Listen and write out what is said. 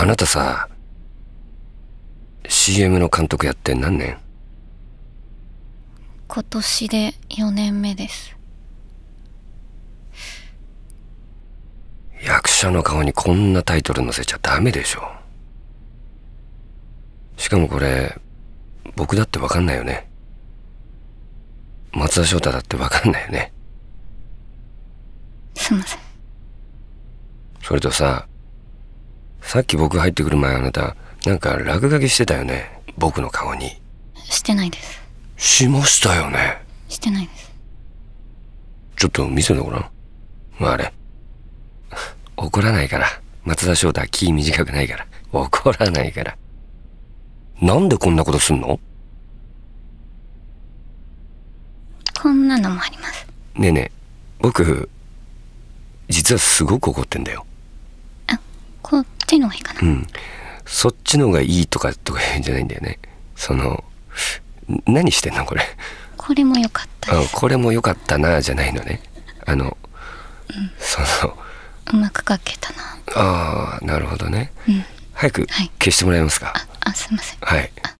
あなたさ CM の監督やって何年？今年で4年目です。役者の顔にこんなタイトル載せちゃダメでしょ。しかもこれ僕だってわかんないよね。松田翔太だってわかんないよね。すいません。それとささっき僕入ってくる前あなたなんか落書きしてたよね？僕の顔に。してないです。しましたよね？してないです。ちょっと見せてごらん。まああれ。怒らないから。松田翔太は気短くないから。怒らないから。なんでこんなことすんの？こんなのもあります。ねえねえ僕実はすごく怒ってんだよ。あこっちの方がいいかな。うん。そっちのがいいとかとか言うんじゃないんだよね。そのん何してんのこれ？これも良かったあです。これも良かったなじゃないのね。あの、そのうまく描けたな。ああなるほどね。うん。早くはい。消してもらえますか？ああすいません。はい。あ